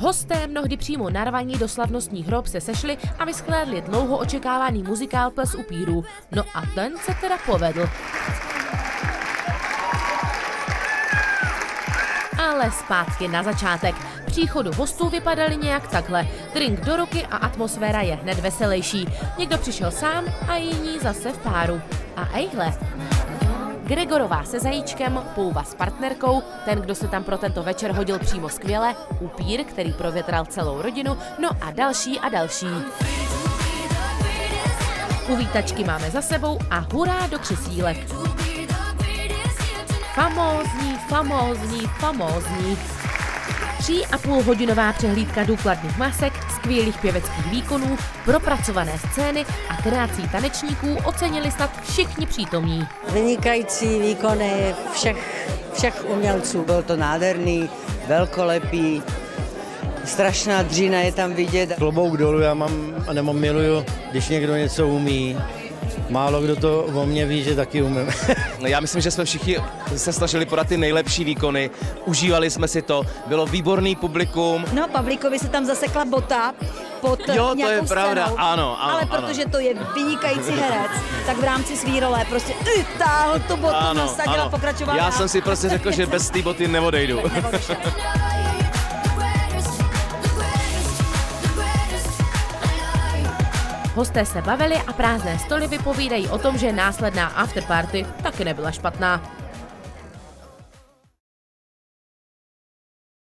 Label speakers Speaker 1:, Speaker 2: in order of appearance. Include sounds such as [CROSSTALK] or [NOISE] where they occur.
Speaker 1: Hosté mnohdy přímo narvaní do slavnostních hrob se sešli a vysklédli dlouho očekávaný muzikál Ples upírů. No a ten se teda povedl. Ale zpátky na začátek. Příchodu hostů vypadaly nějak takhle. Drink do ruky a atmosféra je hned veselější. Někdo přišel sám a jiní zase v páru. A ejhle, Gregorová se zajíčkem, Pouva s partnerkou, ten, kdo se tam pro tento večer hodil přímo skvěle, upír, který provětral celou rodinu, no a další a další. Uvítačky máme za sebou a hurá do křesílek. Famózní, famózní, famózní. Tří a půl hodinová přehlídka důkladných masek, skvělých pěveckých výkonů, propracované scény a kreací tanečníků ocenili snad všichni přítomní.
Speaker 2: Vynikající výkony všech, všech umělců. Byl to nádherný, velkolepý, strašná dřína je tam vidět.
Speaker 3: Klobouk dolů, já mám, nebo miluju, když někdo něco umí. Málo kdo to o mě ví, že taky umím. [LAUGHS]
Speaker 4: Já myslím, že jsme všichni se snažili podat ty nejlepší výkony, užívali jsme si to, bylo výborný publikum.
Speaker 5: No, Pavlíkovi se tam zasekla bota pod
Speaker 4: Jo, to je pravda,
Speaker 5: scénou,
Speaker 4: ano, ano,
Speaker 5: Ale
Speaker 4: ano.
Speaker 5: protože to je vynikající herec, tak v rámci svý role prostě táhl tu botu, nasadil a pokračoval
Speaker 4: Já jsem si prostě řekl, že bez té boty neodejdu.
Speaker 1: Hosté se bavili a prázdné stoly vypovídají o tom, že následná afterparty taky nebyla špatná.